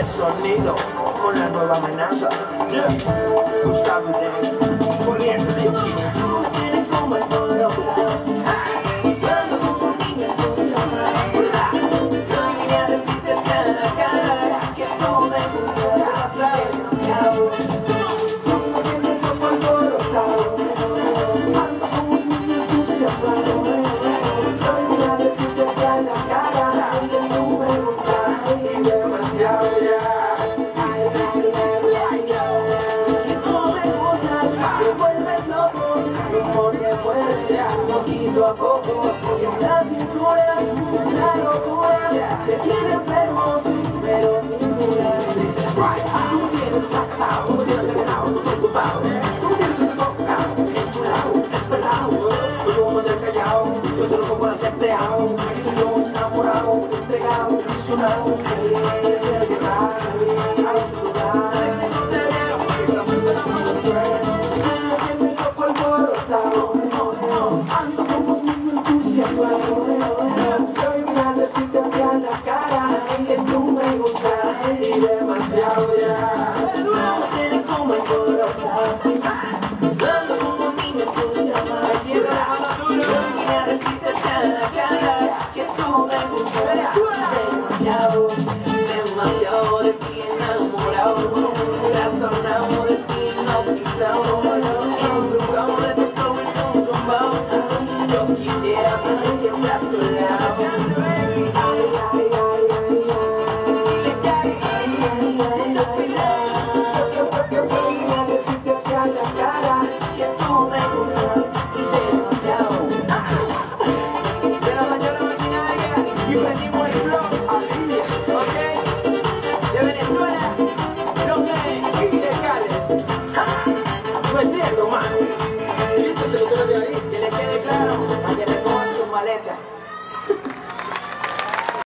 El sonido con la nueva amenaza. Yeah. Gustavo poquito a poco Esa cintura es una locura Te tiene enfermo, pero sin cura Não quero sacar, não quero sacar, não tô ocupado Não quero se tocar, é plural, é penal Eu vou mandar calhau, eu tô no corpo da certa real. Aqui do meu, na moral, entregado, isso não é. You anyone lo entiendo, man. Y esto se lo queda de ahí. Tiene que claro, para que recoja sus maletas.